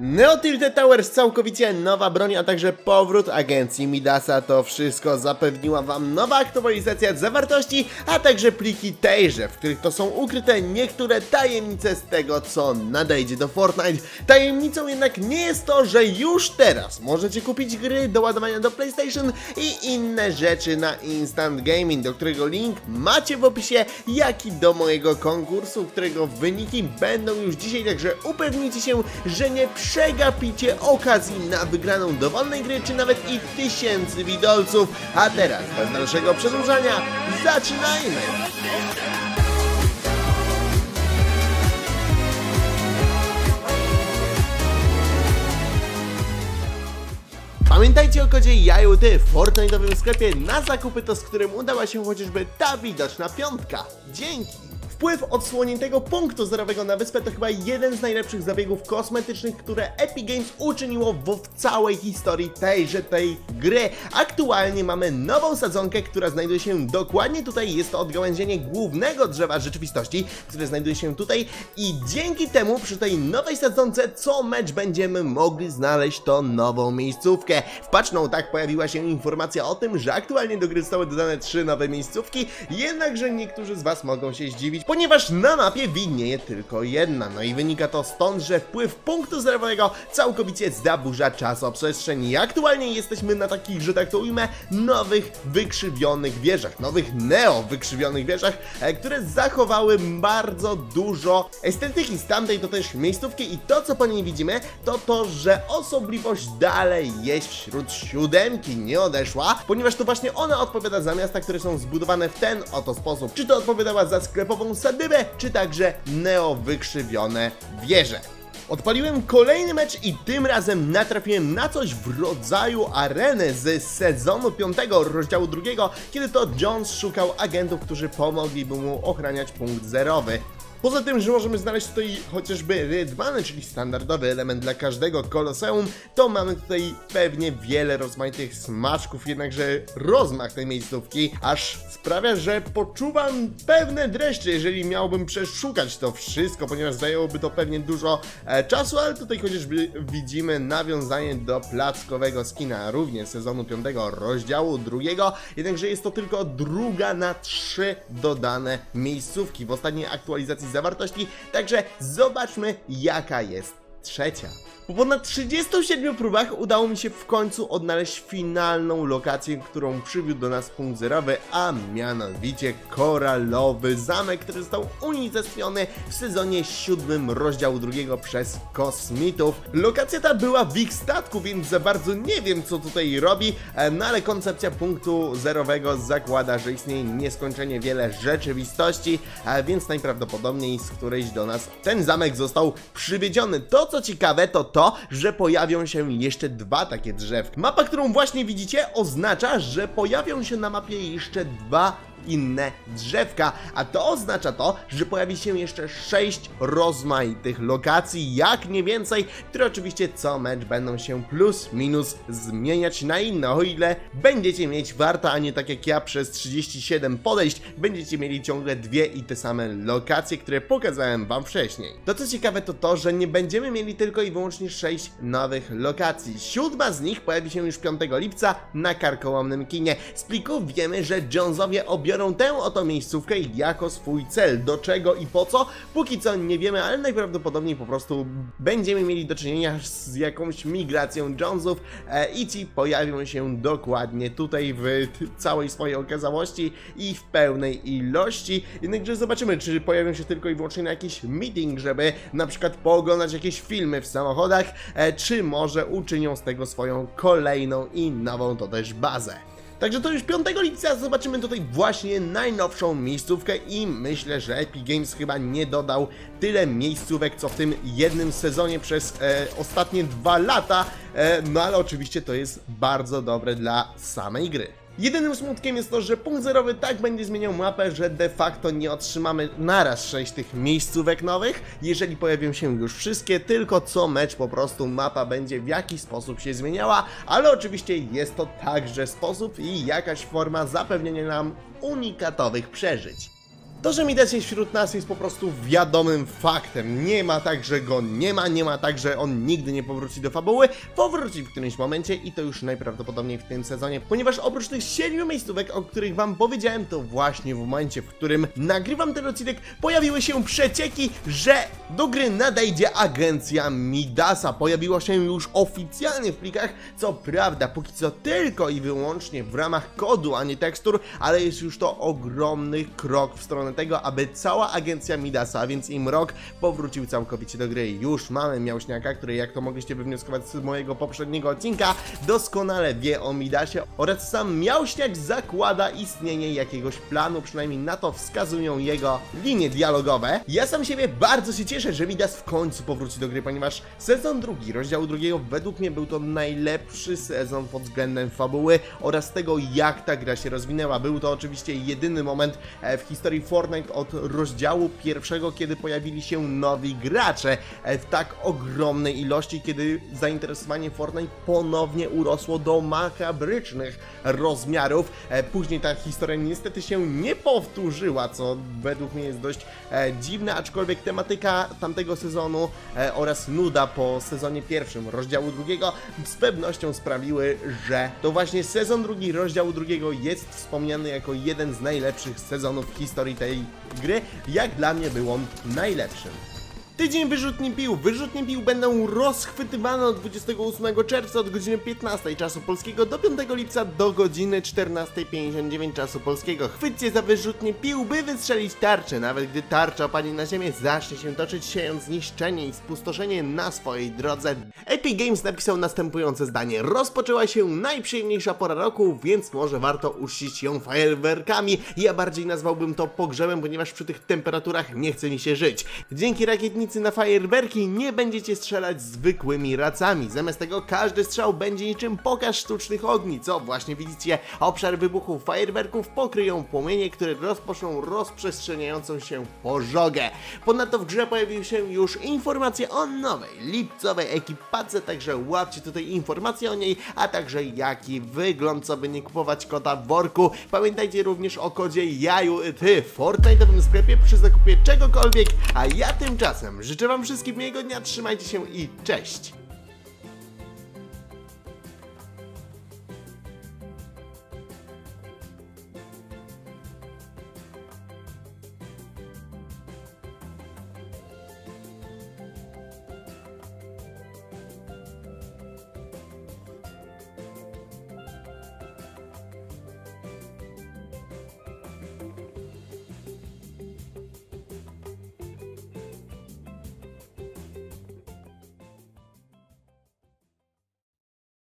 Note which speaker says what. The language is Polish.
Speaker 1: Neo Tilted Towers, całkowicie nowa broń, a także powrót agencji Midasa. To wszystko zapewniła wam nowa aktualizacja zawartości, a także pliki tejże, w których to są ukryte niektóre tajemnice z tego, co nadejdzie do Fortnite. Tajemnicą jednak nie jest to, że już teraz możecie kupić gry do ładowania do PlayStation i inne rzeczy na Instant Gaming, do którego link macie w opisie, jak i do mojego konkursu, którego wyniki będą już dzisiaj, także upewnijcie się, że nie przegapicie okazji na wygraną dowolnej gry, czy nawet i tysięcy widolców. A teraz, bez dalszego przedłużania, zaczynajmy! Pamiętajcie o kodzie JAJUT w Fortnite'owym sklepie na zakupy, to z którym udała się chociażby ta widoczna piątka. Dzięki! Wpływ odsłoniętego punktu zerowego na wyspę to chyba jeden z najlepszych zabiegów kosmetycznych, które Epic Games uczyniło w całej historii tejże tej gry. Aktualnie mamy nową sadzonkę, która znajduje się dokładnie tutaj. Jest to odgałęzienie głównego drzewa rzeczywistości, które znajduje się tutaj i dzięki temu przy tej nowej sadzonce co mecz będziemy mogli znaleźć to nową miejscówkę. W Patch tak pojawiła się informacja o tym, że aktualnie do gry zostały dodane trzy nowe miejscówki, jednakże niektórzy z Was mogą się zdziwić, ponieważ na mapie widnieje tylko jedna. No i wynika to stąd, że wpływ punktu zerowego całkowicie zaburza czasoprzestrzeń. I aktualnie jesteśmy na takich, że tak to ujmę, nowych wykrzywionych wieżach, nowych neo wykrzywionych wieżach, e, które zachowały bardzo dużo estetyki z tamtej to też miejscówki i to co po niej widzimy to to, że osobliwość dalej jest wśród siódemki, nie odeszła, ponieważ to właśnie ona odpowiada za miasta, które są zbudowane w ten oto sposób. Czy to odpowiadała za sklepową sadybę, czy także neo wykrzywione wieże. Odpaliłem kolejny mecz i tym razem natrafiłem na coś w rodzaju areny z sezonu 5 rozdziału drugiego, kiedy to Jones szukał agentów, którzy pomogliby mu ochraniać punkt zerowy. Poza tym, że możemy znaleźć tutaj chociażby rydwany, czyli standardowy element dla każdego koloseum, to mamy tutaj pewnie wiele rozmaitych smaczków, jednakże rozmach tej miejscówki aż sprawia, że poczuwam pewne dreszcze, jeżeli miałbym przeszukać to wszystko, ponieważ zajęłoby to pewnie dużo e, czasu, ale tutaj chociażby widzimy nawiązanie do plackowego skina, również sezonu 5 rozdziału drugiego, jednakże jest to tylko druga na trzy dodane miejscówki. W ostatniej aktualizacji zawartości, także zobaczmy jaka jest trzecia. Po ponad 37 próbach udało mi się w końcu odnaleźć finalną lokację, którą przywiódł do nas punkt zerowy, a mianowicie koralowy zamek, który został unicestwiony w sezonie 7 rozdziału drugiego przez kosmitów. Lokacja ta była w ich statku, więc za bardzo nie wiem co tutaj robi, e, no ale koncepcja punktu zerowego zakłada, że istnieje nieskończenie wiele rzeczywistości, a więc najprawdopodobniej z którejś do nas ten zamek został przywiedziony. To co ciekawe to to, że pojawią się jeszcze dwa takie drzewki. Mapa, którą właśnie widzicie, oznacza, że pojawią się na mapie jeszcze dwa inne drzewka, a to oznacza to, że pojawi się jeszcze 6 rozmaitych lokacji, jak nie więcej, które oczywiście co mecz będą się plus minus zmieniać na inne, o ile będziecie mieć warta, a nie tak jak ja przez 37 podejść, będziecie mieli ciągle dwie i te same lokacje, które pokazałem wam wcześniej. To co ciekawe to to, że nie będziemy mieli tylko i wyłącznie 6 nowych lokacji. Siódma z nich pojawi się już 5 lipca na karkołomnym kinie. Z plików wiemy, że Jonesowie obiorą biorą tę oto miejscówkę jako swój cel. Do czego i po co? Póki co nie wiemy, ale najprawdopodobniej po prostu będziemy mieli do czynienia z jakąś migracją Jonesów e, i ci pojawią się dokładnie tutaj w całej swojej okazałości i w pełnej ilości. Jednakże zobaczymy, czy pojawią się tylko i wyłącznie na jakiś meeting, żeby na przykład pooglądać jakieś filmy w samochodach, e, czy może uczynią z tego swoją kolejną i nową to też bazę. Także to już 5 lipca zobaczymy tutaj właśnie najnowszą miejscówkę i myślę, że Epic Games chyba nie dodał tyle miejscówek, co w tym jednym sezonie przez e, ostatnie dwa lata, e, no ale oczywiście to jest bardzo dobre dla samej gry. Jedynym smutkiem jest to, że punkt zerowy tak będzie zmieniał mapę, że de facto nie otrzymamy naraz 6 tych miejscówek nowych, jeżeli pojawią się już wszystkie, tylko co mecz po prostu mapa będzie w jakiś sposób się zmieniała, ale oczywiście jest to także sposób i jakaś forma zapewnienia nam unikatowych przeżyć. To, że Midas jest wśród nas jest po prostu wiadomym faktem. Nie ma tak, że go nie ma, nie ma tak, że on nigdy nie powróci do fabuły. Powróci w którymś momencie i to już najprawdopodobniej w tym sezonie, ponieważ oprócz tych siedmiu miejscówek, o których wam powiedziałem, to właśnie w momencie, w którym nagrywam ten odcinek, pojawiły się przecieki, że do gry nadejdzie agencja Midasa. Pojawiło się już oficjalnie w plikach, co prawda póki co tylko i wyłącznie w ramach kodu, a nie tekstur, ale jest już to ogromny krok w stronę tego, aby cała agencja Midasa, a więc im rok, powrócił całkowicie do gry. Już mamy Miałśniaka, który jak to mogliście wywnioskować z mojego poprzedniego odcinka, doskonale wie o Midasie oraz sam Miałśniak zakłada istnienie jakiegoś planu, przynajmniej na to wskazują jego linie dialogowe. Ja sam siebie bardzo się cieszę, że Midas w końcu powróci do gry, ponieważ sezon drugi, rozdziału drugiego według mnie był to najlepszy sezon pod względem fabuły oraz tego, jak ta gra się rozwinęła. Był to oczywiście jedyny moment e, w historii Fortnite od rozdziału pierwszego, kiedy pojawili się nowi gracze e, w tak ogromnej ilości, kiedy zainteresowanie Fortnite ponownie urosło do makabrycznych rozmiarów. E, Później ta historia niestety się nie powtórzyła, co według mnie jest dość e, dziwne, aczkolwiek tematyka tamtego sezonu oraz nuda po sezonie pierwszym rozdziału drugiego z pewnością sprawiły, że to właśnie sezon drugi rozdziału drugiego jest wspomniany jako jeden z najlepszych sezonów w historii tej gry. Jak dla mnie był on najlepszym. Tydzień wyrzutni pił. Wyrzutnie pił będą rozchwytywane od 28 czerwca od godziny 15 czasu polskiego do 5 lipca do godziny 14.59 czasu polskiego. Chwyćcie za wyrzutnie pił, by wystrzelić tarczę. Nawet gdy tarcza opadnie na ziemię, zacznie się toczyć siejąc zniszczenie i spustoszenie na swojej drodze. Epic Games napisał następujące zdanie. Rozpoczęła się najprzyjemniejsza pora roku, więc może warto uścić ją fajerwerkami. Ja bardziej nazwałbym to pogrzebem, ponieważ przy tych temperaturach nie chce mi się żyć. Dzięki rakietnicy na fajerwerki nie będziecie strzelać zwykłymi racami. Zamiast tego każdy strzał będzie niczym pokaz sztucznych ogni, co właśnie widzicie. Obszar wybuchu fajerwerków pokryją płomienie, które rozpoczną rozprzestrzeniającą się pożogę. Ponadto w grze pojawiły się już informacje o nowej, lipcowej ekipace, także łapcie tutaj informacje o niej, a także jaki wygląd, co by nie kupować kota w worku. Pamiętajcie również o kodzie JAJU ty w Fortnite'owym sklepie przy zakupie czegokolwiek, a ja tymczasem życzę wam wszystkim miłego dnia, trzymajcie się i cześć!